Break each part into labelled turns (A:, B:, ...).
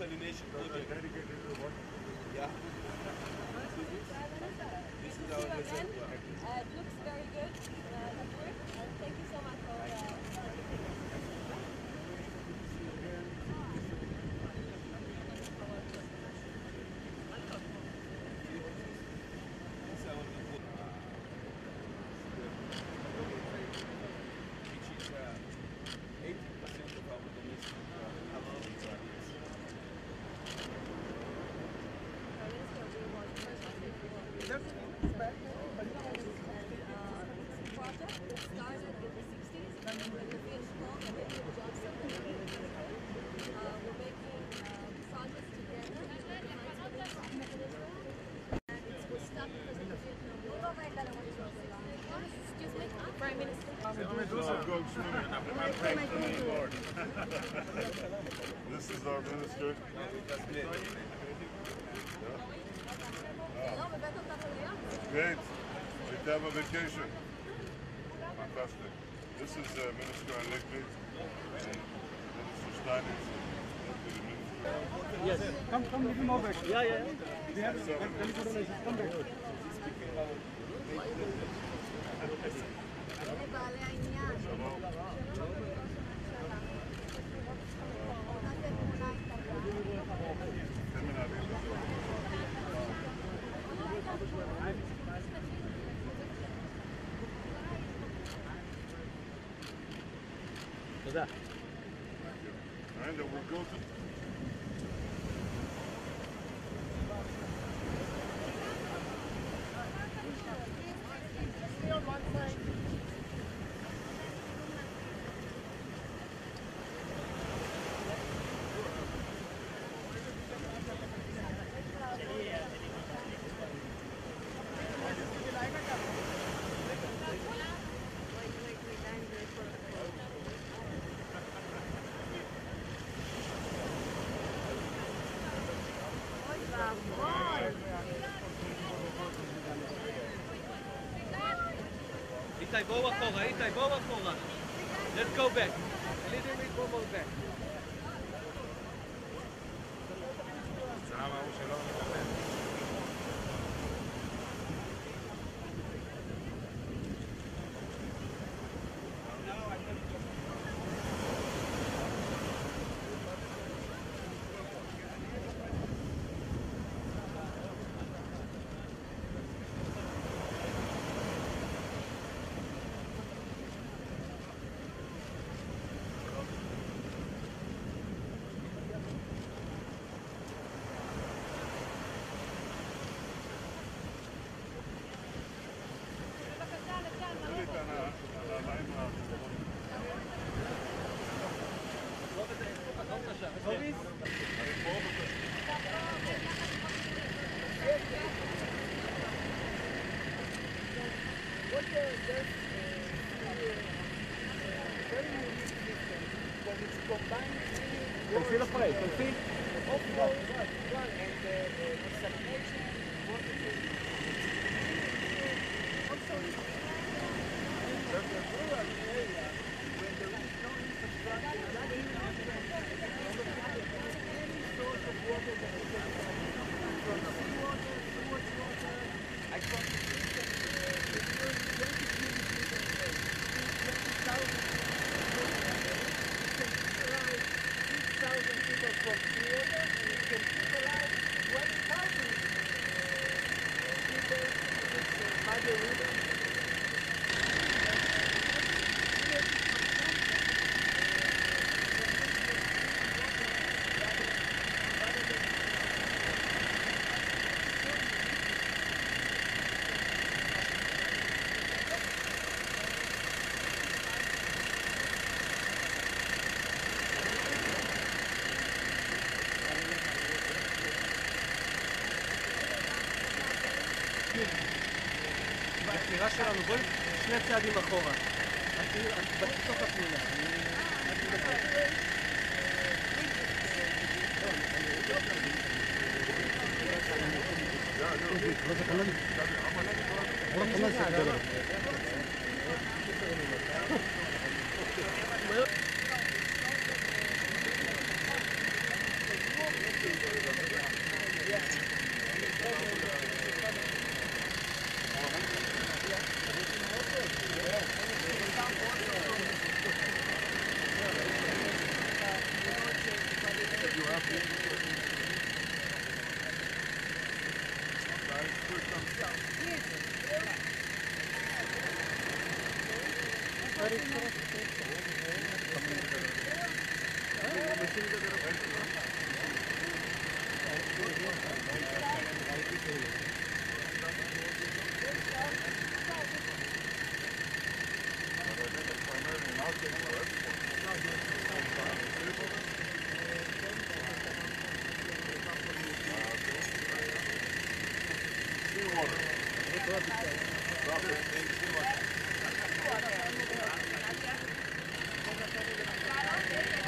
A: illumination project. Yeah. This is our reservoir.
B: Uh, it looks very good. Uh, the work. And thank you so much for uh,
A: This is our report. Which is uh, 80% of our domestic uh, housing projects.
B: project that started in the 60s with Vivian Strong and Vivian Johnson. Uh, we're making uh, projects together with the United States in Israel. And it's, we're stuck because of the Vietnam War. Excuse me, Prime Minister.
C: This is our minister. Great. Great to have a vacation. Fantastic. This is uh, Minister Electric and Minister Steinitz. Yes.
D: Come, come, little more back. Yeah, yeah. We have so, Come back.
C: Shalom.
D: that.
C: And we'll
D: איתי, בואו אחורה, איתי, בואו אחורה. Let's go back. A little bit more back.
E: Conceal
D: up right, conceal.
E: Off-road run and the, the desalination water Also, in the rural area, when there is no infrastructure,
D: הספירה שלנו, בואי שני צעדים אחורה. בתוך התמונה.
B: Claro,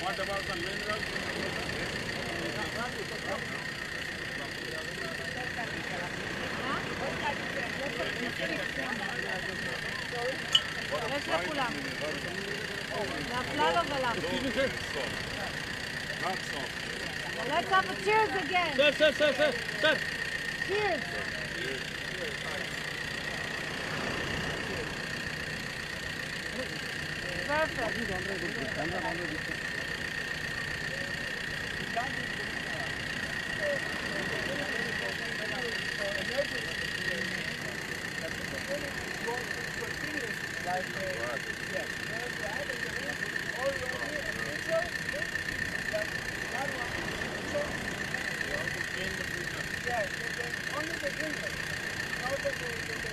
B: What about the minerals?
A: יש לכולם. לאפללו ולך. Let's have a cheers again.
D: Sir, sir, sir, sir, sir.
A: Cheers. Perfect. Obrigado.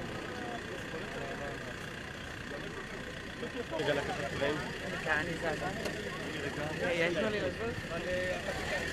A: עד מהמקרה. לא,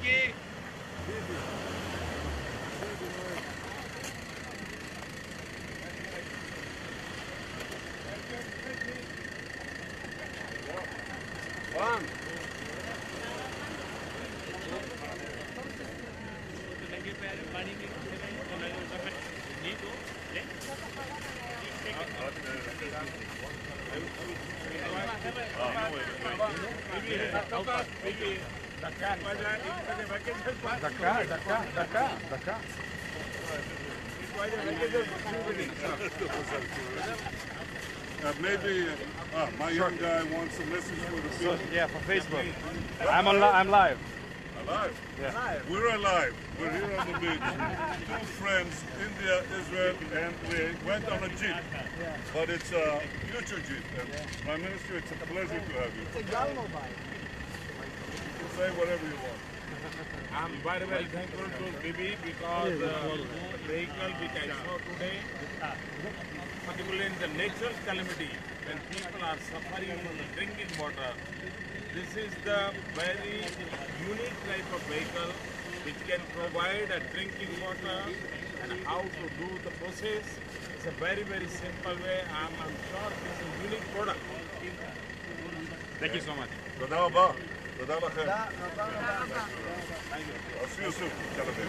B: 여기. 왕.
E: דקה, דקה, דקה, דקה.
C: Uh, maybe uh, my young guy wants a message for the people.
E: So, yeah, for Facebook. I'm al I'm live.
C: Alive? Yeah. Alive. We're alive. We're here on the beach. Two friends, India, Israel, and we went on a jeep. But it's a future jeep. And Prime Minister, it's a pleasure to have you.
E: It's a GAL Mobile.
C: Say whatever you want.
B: I'm very very thankful to Bibi because uh, vehicle which I saw today, particularly in the natural calamity, when people are suffering from the drinking water, this is the very unique type of vehicle which can provide a drinking water and how to do the process. It's a very, very simple way. I'm, I'm sure this is a unique product. Thank you so much.
C: תודה לכם.
E: תודה רבה.
C: עשו יוסף, תל אביב.